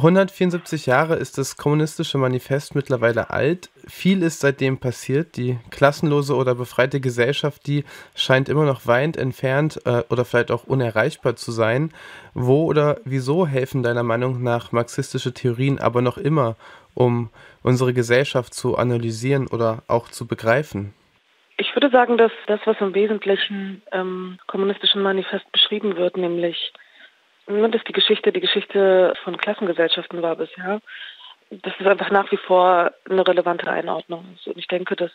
174 Jahre ist das kommunistische Manifest mittlerweile alt. Viel ist seitdem passiert. Die klassenlose oder befreite Gesellschaft, die scheint immer noch weit entfernt äh, oder vielleicht auch unerreichbar zu sein. Wo oder wieso helfen deiner Meinung nach marxistische Theorien aber noch immer, um unsere Gesellschaft zu analysieren oder auch zu begreifen? Ich würde sagen, dass das, was im Wesentlichen im kommunistischen Manifest beschrieben wird, nämlich dass die Geschichte die Geschichte von Klassengesellschaften war bisher, dass es einfach nach wie vor eine relevante Einordnung ist. Und ich denke, dass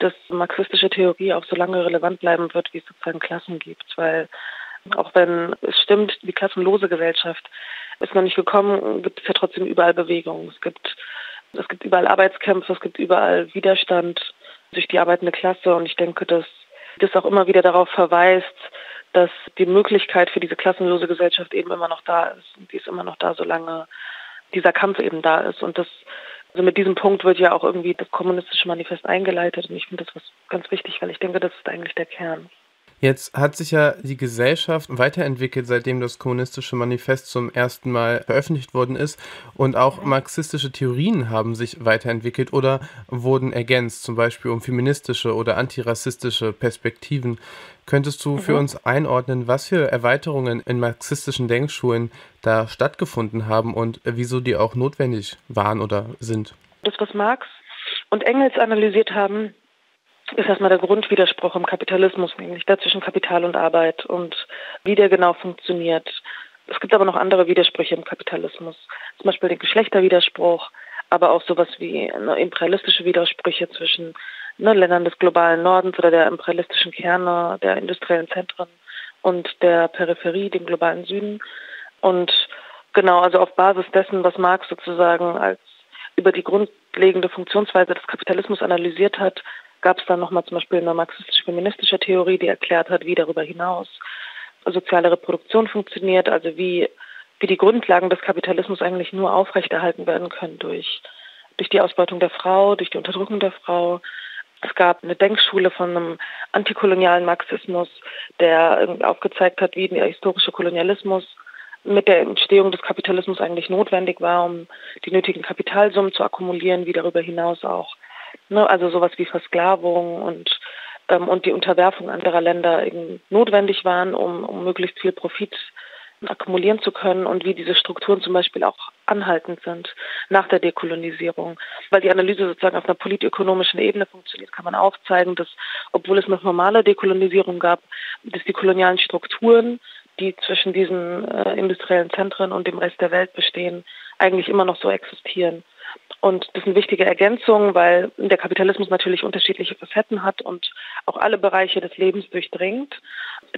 dass marxistische Theorie auch so lange relevant bleiben wird, wie es sozusagen Klassen gibt, weil auch wenn es stimmt, die klassenlose Gesellschaft ist noch nicht gekommen, gibt es ja trotzdem überall Bewegungen. Es gibt, es gibt überall Arbeitskämpfe, es gibt überall Widerstand durch die arbeitende Klasse und ich denke, dass das auch immer wieder darauf verweist, dass die Möglichkeit für diese klassenlose Gesellschaft eben immer noch da ist. Die ist immer noch da, solange dieser Kampf eben da ist. Und das, also mit diesem Punkt wird ja auch irgendwie das kommunistische Manifest eingeleitet. Und ich finde das was ganz wichtig, weil ich denke, das ist eigentlich der Kern. Jetzt hat sich ja die Gesellschaft weiterentwickelt, seitdem das kommunistische Manifest zum ersten Mal veröffentlicht worden ist. Und auch marxistische Theorien haben sich weiterentwickelt oder wurden ergänzt, zum Beispiel um feministische oder antirassistische Perspektiven. Könntest du für mhm. uns einordnen, was für Erweiterungen in marxistischen Denkschulen da stattgefunden haben und wieso die auch notwendig waren oder sind? Das, was Marx und Engels analysiert haben, ist erstmal der Grundwiderspruch im Kapitalismus, nämlich der zwischen Kapital und Arbeit und wie der genau funktioniert. Es gibt aber noch andere Widersprüche im Kapitalismus, zum Beispiel den Geschlechterwiderspruch, aber auch sowas wie ne, imperialistische Widersprüche zwischen ne, Ländern des globalen Nordens oder der imperialistischen Kerne der industriellen Zentren und der Peripherie, dem globalen Süden. Und genau, also auf Basis dessen, was Marx sozusagen als über die grundlegende Funktionsweise des Kapitalismus analysiert hat, gab es dann nochmal zum Beispiel eine marxistisch-feministische Theorie, die erklärt hat, wie darüber hinaus soziale Reproduktion funktioniert, also wie, wie die Grundlagen des Kapitalismus eigentlich nur aufrechterhalten werden können durch, durch die Ausbeutung der Frau, durch die Unterdrückung der Frau. Es gab eine Denkschule von einem antikolonialen Marxismus, der aufgezeigt hat, wie der historische Kolonialismus mit der Entstehung des Kapitalismus eigentlich notwendig war, um die nötigen Kapitalsummen zu akkumulieren, wie darüber hinaus auch Ne? Also sowas wie Versklavung und, ähm, und die Unterwerfung anderer Länder notwendig waren, um, um möglichst viel Profit akkumulieren zu können und wie diese Strukturen zum Beispiel auch anhaltend sind nach der Dekolonisierung. Weil die Analyse sozusagen auf einer politökonomischen Ebene funktioniert, kann man aufzeigen, dass, obwohl es noch normale Dekolonisierung gab, dass die kolonialen Strukturen, die zwischen diesen äh, industriellen Zentren und dem Rest der Welt bestehen, eigentlich immer noch so existieren. Und das sind wichtige Ergänzungen, weil der Kapitalismus natürlich unterschiedliche Facetten hat und auch alle Bereiche des Lebens durchdringt.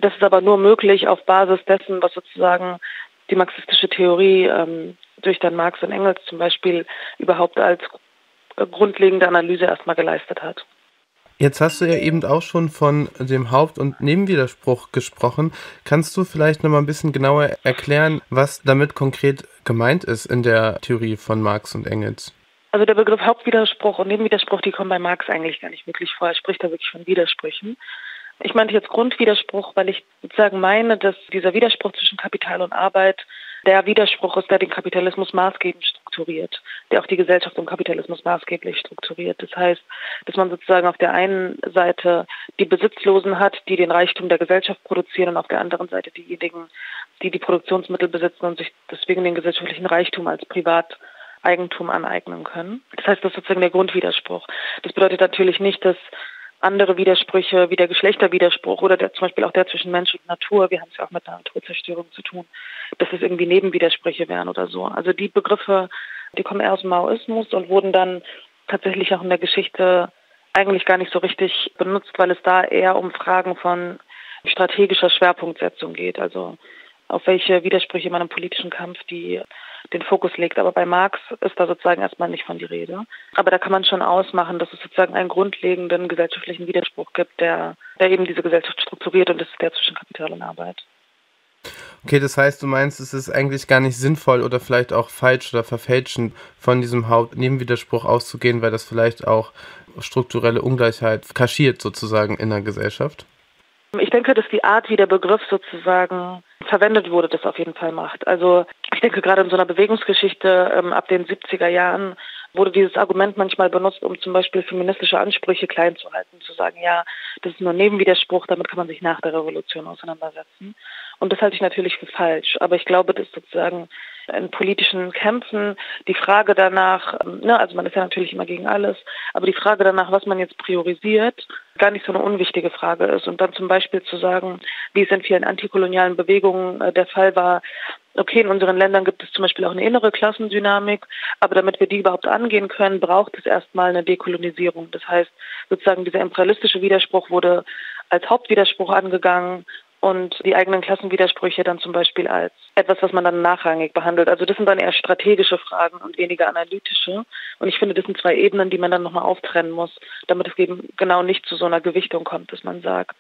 Das ist aber nur möglich auf Basis dessen, was sozusagen die marxistische Theorie ähm, durch dann Marx und Engels zum Beispiel überhaupt als grundlegende Analyse erstmal geleistet hat. Jetzt hast du ja eben auch schon von dem Haupt- und Nebenwiderspruch gesprochen. Kannst du vielleicht noch mal ein bisschen genauer erklären, was damit konkret gemeint ist in der Theorie von Marx und Engels? Also der Begriff Hauptwiderspruch und Nebenwiderspruch, die kommen bei Marx eigentlich gar nicht wirklich vor. Er spricht da wirklich von Widersprüchen. Ich meinte jetzt Grundwiderspruch, weil ich sozusagen meine, dass dieser Widerspruch zwischen Kapital und Arbeit der Widerspruch ist, der den Kapitalismus maßgebend strukturiert, der auch die Gesellschaft im Kapitalismus maßgeblich strukturiert. Das heißt, dass man sozusagen auf der einen Seite die Besitzlosen hat, die den Reichtum der Gesellschaft produzieren und auf der anderen Seite diejenigen, die die Produktionsmittel besitzen und sich deswegen den gesellschaftlichen Reichtum als Privat Eigentum aneignen können. Das heißt, das ist sozusagen der Grundwiderspruch. Das bedeutet natürlich nicht, dass andere Widersprüche wie der Geschlechterwiderspruch oder der, zum Beispiel auch der zwischen Mensch und Natur, wir haben es ja auch mit der Naturzerstörung zu tun, dass es irgendwie Nebenwidersprüche wären oder so. Also die Begriffe, die kommen eher aus dem Maoismus und wurden dann tatsächlich auch in der Geschichte eigentlich gar nicht so richtig benutzt, weil es da eher um Fragen von strategischer Schwerpunktsetzung geht. Also auf welche Widersprüche man im politischen Kampf die den Fokus legt. Aber bei Marx ist da sozusagen erstmal nicht von die Rede. Aber da kann man schon ausmachen, dass es sozusagen einen grundlegenden gesellschaftlichen Widerspruch gibt, der, der eben diese Gesellschaft strukturiert und das ist der zwischen Kapital und Arbeit. Okay, das heißt, du meinst, es ist eigentlich gar nicht sinnvoll oder vielleicht auch falsch oder verfälschend von diesem Hauptnebenwiderspruch auszugehen, weil das vielleicht auch strukturelle Ungleichheit kaschiert sozusagen in der Gesellschaft? Ich denke, dass die Art, wie der Begriff sozusagen verwendet wurde, das auf jeden Fall macht. Also denke, gerade in so einer Bewegungsgeschichte ähm, ab den 70er Jahren wurde dieses Argument manchmal benutzt, um zum Beispiel feministische Ansprüche klein zu halten, zu sagen, ja, das ist nur Nebenwiderspruch, damit kann man sich nach der Revolution auseinandersetzen. Und das halte ich natürlich für falsch. Aber ich glaube, dass sozusagen in politischen Kämpfen die Frage danach, ähm, ne, also man ist ja natürlich immer gegen alles, aber die Frage danach, was man jetzt priorisiert, gar nicht so eine unwichtige Frage ist. Und dann zum Beispiel zu sagen, wie es in vielen antikolonialen Bewegungen äh, der Fall war, okay, in unseren Ländern gibt es zum Beispiel auch eine innere Klassendynamik, aber damit wir die überhaupt angehen können, braucht es erstmal eine Dekolonisierung. Das heißt, sozusagen dieser imperialistische Widerspruch wurde als Hauptwiderspruch angegangen und die eigenen Klassenwidersprüche dann zum Beispiel als etwas, was man dann nachrangig behandelt. Also das sind dann eher strategische Fragen und weniger analytische. Und ich finde, das sind zwei Ebenen, die man dann nochmal auftrennen muss, damit es eben genau nicht zu so einer Gewichtung kommt, dass man sagt,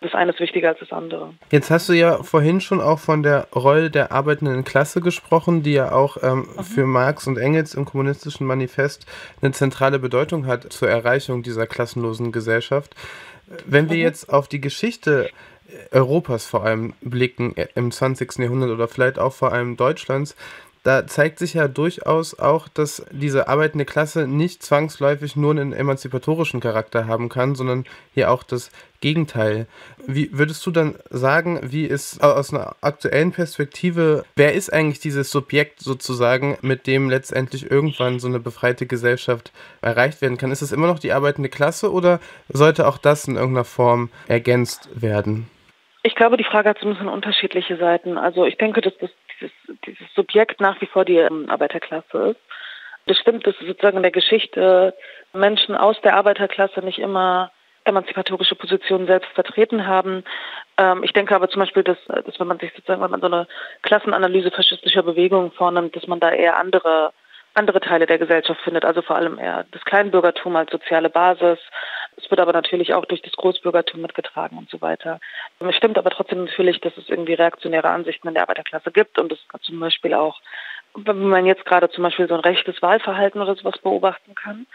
das eine ist wichtiger als das andere. Jetzt hast du ja vorhin schon auch von der Rolle der arbeitenden Klasse gesprochen, die ja auch ähm, mhm. für Marx und Engels im kommunistischen Manifest eine zentrale Bedeutung hat zur Erreichung dieser klassenlosen Gesellschaft. Wenn wir mhm. jetzt auf die Geschichte Europas vor allem blicken äh, im 20. Jahrhundert oder vielleicht auch vor allem Deutschlands, da zeigt sich ja durchaus auch, dass diese arbeitende Klasse nicht zwangsläufig nur einen emanzipatorischen Charakter haben kann, sondern hier auch das Gegenteil. Wie würdest du dann sagen, wie ist aus einer aktuellen Perspektive, wer ist eigentlich dieses Subjekt sozusagen, mit dem letztendlich irgendwann so eine befreite Gesellschaft erreicht werden kann? Ist es immer noch die arbeitende Klasse oder sollte auch das in irgendeiner Form ergänzt werden? Ich glaube, die Frage hat so ein bisschen unterschiedliche Seiten. Also ich denke, dass das, dieses, dieses Subjekt nach wie vor die ähm, Arbeiterklasse ist. Das stimmt, dass sozusagen in der Geschichte Menschen aus der Arbeiterklasse nicht immer emanzipatorische Positionen selbst vertreten haben. Ähm, ich denke aber zum Beispiel, dass, dass wenn man sich sozusagen, wenn man so eine Klassenanalyse faschistischer Bewegungen vornimmt, dass man da eher andere andere Teile der Gesellschaft findet, also vor allem eher das Kleinbürgertum als soziale Basis. Es wird aber natürlich auch durch das Großbürgertum mitgetragen und so weiter. Es stimmt aber trotzdem natürlich, dass es irgendwie reaktionäre Ansichten in der Arbeiterklasse gibt und es zum Beispiel auch, wenn man jetzt gerade zum Beispiel so ein rechtes Wahlverhalten oder sowas beobachten kann.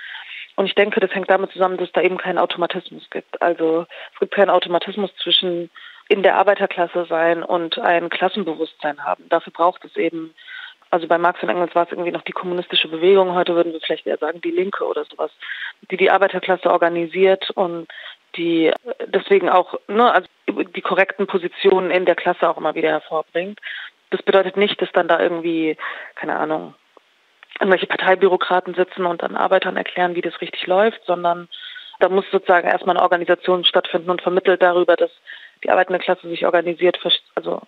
Und ich denke, das hängt damit zusammen, dass es da eben keinen Automatismus gibt. Also es gibt keinen Automatismus zwischen in der Arbeiterklasse sein und ein Klassenbewusstsein haben. Dafür braucht es eben also bei Marx und Engels war es irgendwie noch die kommunistische Bewegung, heute würden wir vielleicht eher sagen die Linke oder sowas, die die Arbeiterklasse organisiert und die deswegen auch ne, also die korrekten Positionen in der Klasse auch immer wieder hervorbringt. Das bedeutet nicht, dass dann da irgendwie, keine Ahnung, irgendwelche Parteibürokraten sitzen und dann Arbeitern erklären, wie das richtig läuft, sondern da muss sozusagen erstmal eine Organisation stattfinden und vermittelt darüber, dass die arbeitende Klasse sich organisiert, also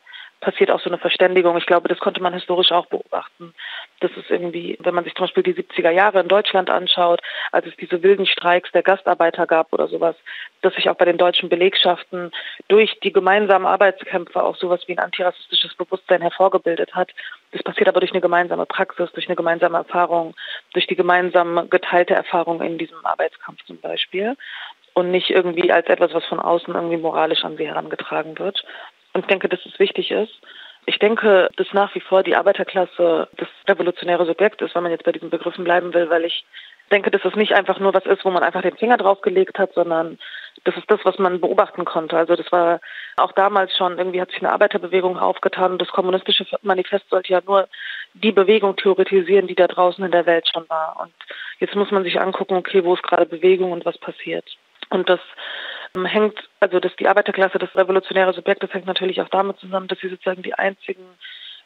passiert auch so eine Verständigung. Ich glaube, das konnte man historisch auch beobachten. Das ist irgendwie, wenn man sich zum Beispiel die 70er Jahre in Deutschland anschaut, als es diese wilden Streiks der Gastarbeiter gab oder sowas, dass sich auch bei den deutschen Belegschaften durch die gemeinsamen Arbeitskämpfe auch sowas wie ein antirassistisches Bewusstsein hervorgebildet hat. Das passiert aber durch eine gemeinsame Praxis, durch eine gemeinsame Erfahrung, durch die gemeinsame geteilte Erfahrung in diesem Arbeitskampf zum Beispiel und nicht irgendwie als etwas, was von außen irgendwie moralisch an sie herangetragen wird. Und denke, dass es wichtig ist. Ich denke, dass nach wie vor die Arbeiterklasse das revolutionäre Subjekt ist, wenn man jetzt bei diesen Begriffen bleiben will, weil ich denke, dass es nicht einfach nur was ist, wo man einfach den Finger draufgelegt hat, sondern das ist das, was man beobachten konnte. Also das war auch damals schon, irgendwie hat sich eine Arbeiterbewegung aufgetan das kommunistische Manifest sollte ja nur die Bewegung theoretisieren, die da draußen in der Welt schon war. Und jetzt muss man sich angucken, okay, wo ist gerade Bewegung und was passiert. Und das hängt, also dass die Arbeiterklasse das revolutionäre Subjekt, das hängt natürlich auch damit zusammen, dass sie sozusagen die einzigen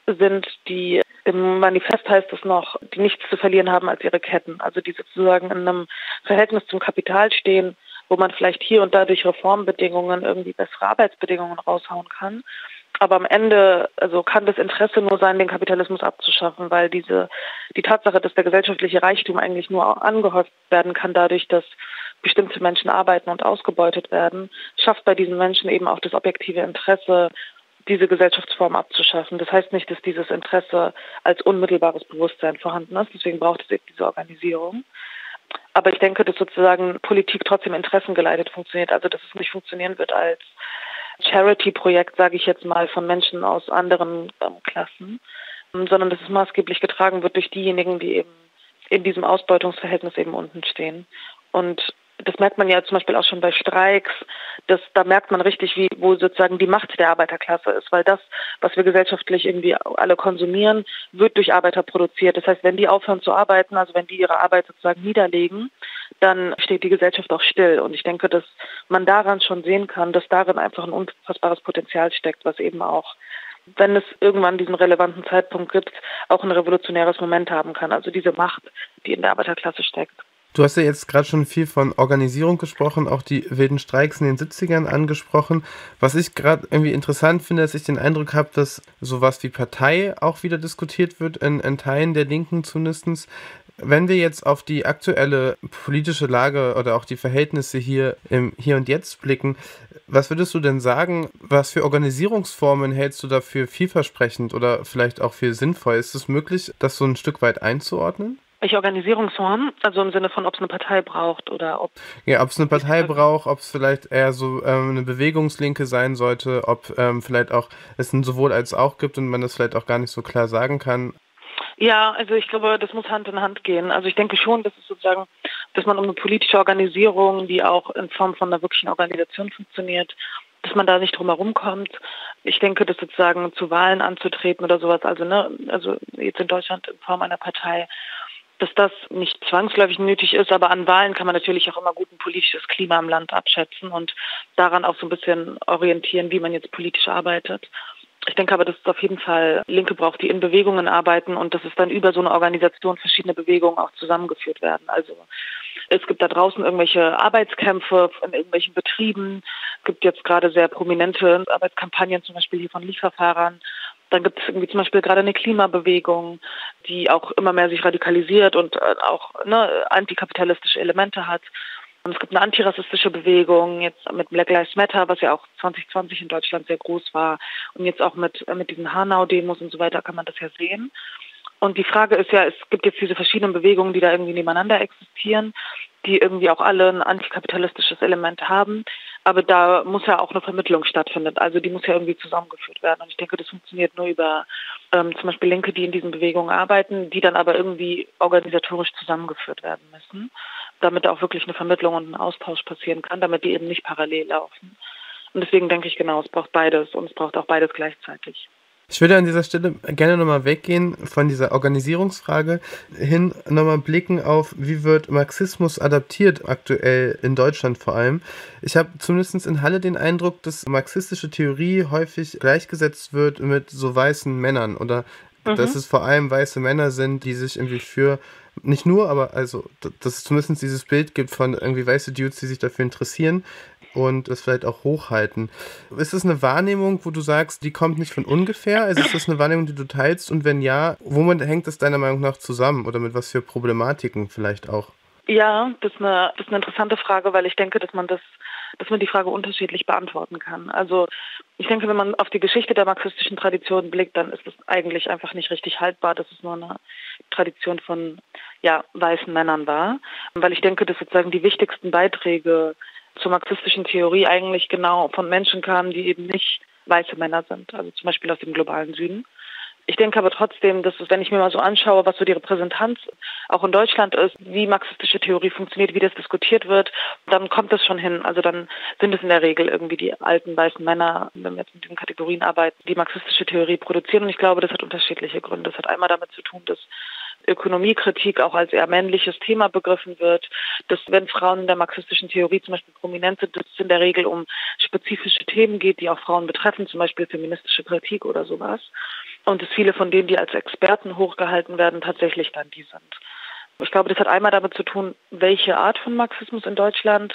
sind, die im Manifest heißt es noch, die nichts zu verlieren haben als ihre Ketten, also die sozusagen in einem Verhältnis zum Kapital stehen, wo man vielleicht hier und da durch Reformbedingungen irgendwie bessere Arbeitsbedingungen raushauen kann. Aber am Ende, also kann das Interesse nur sein, den Kapitalismus abzuschaffen, weil diese, die Tatsache, dass der gesellschaftliche Reichtum eigentlich nur angehäuft werden kann dadurch, dass bestimmte Menschen arbeiten und ausgebeutet werden, schafft bei diesen Menschen eben auch das objektive Interesse, diese Gesellschaftsform abzuschaffen. Das heißt nicht, dass dieses Interesse als unmittelbares Bewusstsein vorhanden ist. Deswegen braucht es eben diese Organisierung. Aber ich denke, dass sozusagen Politik trotzdem interessengeleitet funktioniert. Also dass es nicht funktionieren wird als Charity-Projekt, sage ich jetzt mal, von Menschen aus anderen ähm, Klassen, sondern dass es maßgeblich getragen wird durch diejenigen, die eben in diesem Ausbeutungsverhältnis eben unten stehen. Und das merkt man ja zum Beispiel auch schon bei Streiks, das, da merkt man richtig, wie, wo sozusagen die Macht der Arbeiterklasse ist, weil das, was wir gesellschaftlich irgendwie alle konsumieren, wird durch Arbeiter produziert. Das heißt, wenn die aufhören zu arbeiten, also wenn die ihre Arbeit sozusagen niederlegen, dann steht die Gesellschaft auch still. Und ich denke, dass man daran schon sehen kann, dass darin einfach ein unfassbares Potenzial steckt, was eben auch wenn es irgendwann diesen relevanten Zeitpunkt gibt, auch ein revolutionäres Moment haben kann. Also diese Macht, die in der Arbeiterklasse steckt. Du hast ja jetzt gerade schon viel von Organisierung gesprochen, auch die wilden Streiks in den 70ern angesprochen. Was ich gerade irgendwie interessant finde, dass ich den Eindruck habe, dass sowas wie Partei auch wieder diskutiert wird, in, in Teilen der Linken zumindest. Wenn wir jetzt auf die aktuelle politische Lage oder auch die Verhältnisse hier im Hier und Jetzt blicken, was würdest du denn sagen, was für Organisierungsformen hältst du dafür vielversprechend oder vielleicht auch für sinnvoll? Ist es möglich, das so ein Stück weit einzuordnen? Welche Organisierungsform? Also im Sinne von, ob es eine Partei braucht oder ob. Ja, ob es eine Partei braucht, ob es vielleicht eher so ähm, eine Bewegungslinke sein sollte, ob ähm, vielleicht auch es ein sowohl als auch gibt und man das vielleicht auch gar nicht so klar sagen kann. Ja, also ich glaube, das muss Hand in Hand gehen. Also ich denke schon, dass es sozusagen, dass man um eine politische Organisierung, die auch in Form von einer wirklichen Organisation funktioniert, dass man da nicht drum herum kommt. Ich denke, dass sozusagen zu Wahlen anzutreten oder sowas, also ne, also jetzt in Deutschland in Form einer Partei, dass das nicht zwangsläufig nötig ist, aber an Wahlen kann man natürlich auch immer gut ein politisches Klima im Land abschätzen und daran auch so ein bisschen orientieren, wie man jetzt politisch arbeitet. Ich denke aber, dass es auf jeden Fall Linke braucht, die in Bewegungen arbeiten und dass es dann über so eine Organisation verschiedene Bewegungen auch zusammengeführt werden. Also es gibt da draußen irgendwelche Arbeitskämpfe in irgendwelchen Betrieben. Es gibt jetzt gerade sehr prominente Arbeitskampagnen, zum Beispiel hier von Lieferfahrern. Dann gibt es irgendwie zum Beispiel gerade eine Klimabewegung, die auch immer mehr sich radikalisiert und äh, auch ne, antikapitalistische Elemente hat. Und es gibt eine antirassistische Bewegung, jetzt mit Black Lives Matter, was ja auch 2020 in Deutschland sehr groß war. Und jetzt auch mit, äh, mit diesen Hanau-Demos und so weiter kann man das ja sehen. Und die Frage ist ja, es gibt jetzt diese verschiedenen Bewegungen, die da irgendwie nebeneinander existieren, die irgendwie auch alle ein antikapitalistisches Element haben. Aber da muss ja auch eine Vermittlung stattfinden. Also die muss ja irgendwie zusammengeführt werden. Und ich denke, das funktioniert nur über ähm, zum Beispiel Linke, die in diesen Bewegungen arbeiten, die dann aber irgendwie organisatorisch zusammengeführt werden müssen, damit auch wirklich eine Vermittlung und ein Austausch passieren kann, damit die eben nicht parallel laufen. Und deswegen denke ich genau, es braucht beides und es braucht auch beides gleichzeitig. Ich würde an dieser Stelle gerne nochmal weggehen von dieser Organisierungsfrage hin, nochmal blicken auf, wie wird Marxismus adaptiert aktuell in Deutschland vor allem. Ich habe zumindest in Halle den Eindruck, dass marxistische Theorie häufig gleichgesetzt wird mit so weißen Männern oder mhm. dass es vor allem weiße Männer sind, die sich irgendwie für nicht nur, aber also, dass es zumindest dieses Bild gibt von irgendwie weiße Dudes, die sich dafür interessieren und es vielleicht auch hochhalten. Ist es eine Wahrnehmung, wo du sagst, die kommt nicht von ungefähr? Also ist das eine Wahrnehmung, die du teilst? Und wenn ja, womit hängt das deiner Meinung nach zusammen? Oder mit was für Problematiken vielleicht auch? Ja, das ist eine, das ist eine interessante Frage, weil ich denke, dass man das dass man die Frage unterschiedlich beantworten kann. Also ich denke, wenn man auf die Geschichte der marxistischen Tradition blickt, dann ist es eigentlich einfach nicht richtig haltbar, dass es nur eine Tradition von ja, weißen Männern war. Weil ich denke, dass sozusagen die wichtigsten Beiträge zur marxistischen Theorie eigentlich genau von Menschen kamen, die eben nicht weiße Männer sind, also zum Beispiel aus dem globalen Süden. Ich denke aber trotzdem, dass es, wenn ich mir mal so anschaue, was so die Repräsentanz auch in Deutschland ist, wie marxistische Theorie funktioniert, wie das diskutiert wird, dann kommt das schon hin. Also dann sind es in der Regel irgendwie die alten weißen Männer, wenn wir jetzt mit diesen Kategorien arbeiten, die marxistische Theorie produzieren. Und ich glaube, das hat unterschiedliche Gründe. Das hat einmal damit zu tun, dass Ökonomiekritik auch als eher männliches Thema begriffen wird, dass wenn Frauen in der marxistischen Theorie zum Beispiel prominent sind, dass es in der Regel um spezifische Themen geht, die auch Frauen betreffen, zum Beispiel feministische Kritik oder sowas. Und dass viele von denen, die als Experten hochgehalten werden, tatsächlich dann die sind. Ich glaube, das hat einmal damit zu tun, welche Art von Marxismus in Deutschland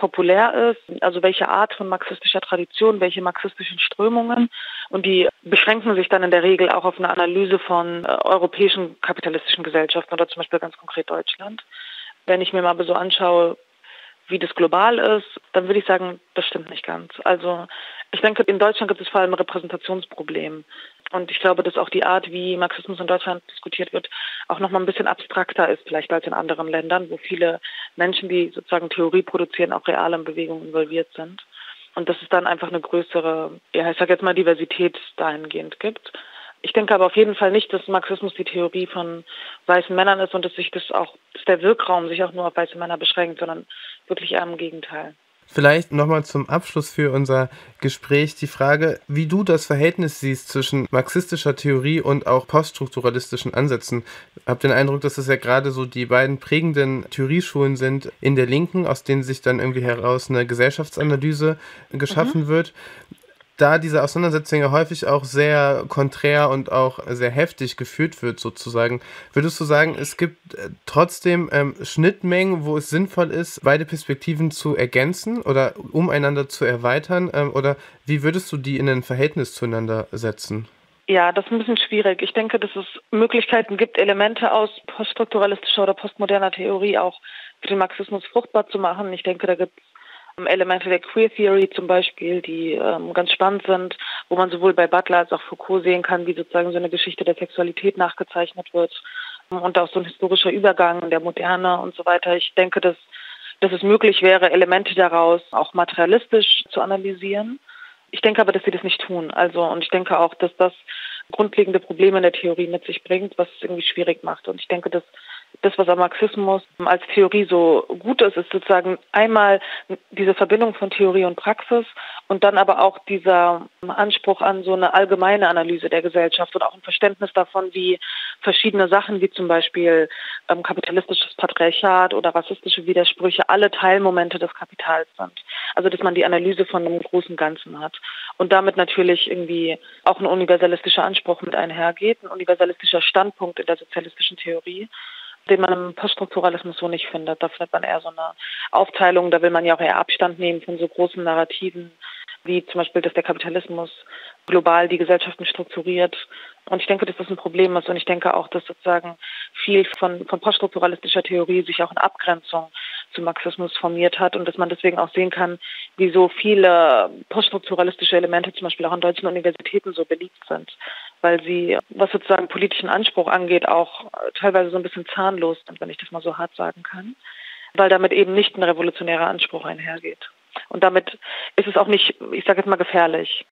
populär ist, also welche Art von marxistischer Tradition, welche marxistischen Strömungen. Und die beschränken sich dann in der Regel auch auf eine Analyse von äh, europäischen kapitalistischen Gesellschaften oder zum Beispiel ganz konkret Deutschland. Wenn ich mir mal so anschaue, wie das global ist, dann würde ich sagen, das stimmt nicht ganz. Also ich denke, in Deutschland gibt es vor allem ein Repräsentationsproblem. Und ich glaube, dass auch die Art, wie Marxismus in Deutschland diskutiert wird, auch noch mal ein bisschen abstrakter ist vielleicht als in anderen Ländern, wo viele Menschen, die sozusagen Theorie produzieren, auch real in Bewegungen involviert sind. Und dass es dann einfach eine größere, ja, ich sage jetzt mal Diversität dahingehend gibt. Ich denke aber auf jeden Fall nicht, dass Marxismus die Theorie von weißen Männern ist und dass sich das auch, dass der Wirkraum sich auch nur auf weiße Männer beschränkt, sondern wirklich eher im Gegenteil. Vielleicht nochmal zum Abschluss für unser Gespräch die Frage, wie du das Verhältnis siehst zwischen marxistischer Theorie und auch poststrukturalistischen Ansätzen. Ich habe den Eindruck, dass es ja gerade so die beiden prägenden Theorieschulen sind in der Linken, aus denen sich dann irgendwie heraus eine Gesellschaftsanalyse geschaffen mhm. wird da diese Auseinandersetzung ja häufig auch sehr konträr und auch sehr heftig geführt wird, sozusagen, würdest du sagen, es gibt äh, trotzdem ähm, Schnittmengen, wo es sinnvoll ist, beide Perspektiven zu ergänzen oder um einander zu erweitern? Ähm, oder wie würdest du die in ein Verhältnis zueinander setzen? Ja, das ist ein bisschen schwierig. Ich denke, dass es Möglichkeiten gibt, Elemente aus poststrukturalistischer oder postmoderner Theorie auch für den Marxismus fruchtbar zu machen. Ich denke, da gibt es Elemente der Queer Theory zum Beispiel, die ähm, ganz spannend sind, wo man sowohl bei Butler als auch Foucault sehen kann, wie sozusagen so eine Geschichte der Sexualität nachgezeichnet wird und auch so ein historischer Übergang der Moderne und so weiter. Ich denke, dass, dass es möglich wäre, Elemente daraus auch materialistisch zu analysieren. Ich denke aber, dass sie das nicht tun. Also, und ich denke auch, dass das grundlegende Probleme in der Theorie mit sich bringt, was es irgendwie schwierig macht. Und ich denke, dass das, was am Marxismus als Theorie so gut ist, ist sozusagen einmal diese Verbindung von Theorie und Praxis und dann aber auch dieser Anspruch an so eine allgemeine Analyse der Gesellschaft und auch ein Verständnis davon, wie verschiedene Sachen, wie zum Beispiel ähm, kapitalistisches Patriarchat oder rassistische Widersprüche, alle Teilmomente des Kapitals sind. Also dass man die Analyse von einem großen Ganzen hat und damit natürlich irgendwie auch ein universalistischer Anspruch mit einhergeht, ein universalistischer Standpunkt in der sozialistischen Theorie den man im Poststrukturalismus so nicht findet. Da findet man eher so eine Aufteilung, da will man ja auch eher Abstand nehmen von so großen Narrativen, wie zum Beispiel, dass der Kapitalismus global die Gesellschaften strukturiert. Und ich denke, dass das ein Problem ist. Und ich denke auch, dass sozusagen viel von, von poststrukturalistischer Theorie sich auch in Abgrenzung zu Marxismus formiert hat und dass man deswegen auch sehen kann, wieso viele poststrukturalistische Elemente zum Beispiel auch an deutschen Universitäten so beliebt sind, weil sie, was sozusagen politischen Anspruch angeht, auch teilweise so ein bisschen zahnlos sind, wenn ich das mal so hart sagen kann, weil damit eben nicht ein revolutionärer Anspruch einhergeht. Und damit ist es auch nicht, ich sage jetzt mal, gefährlich.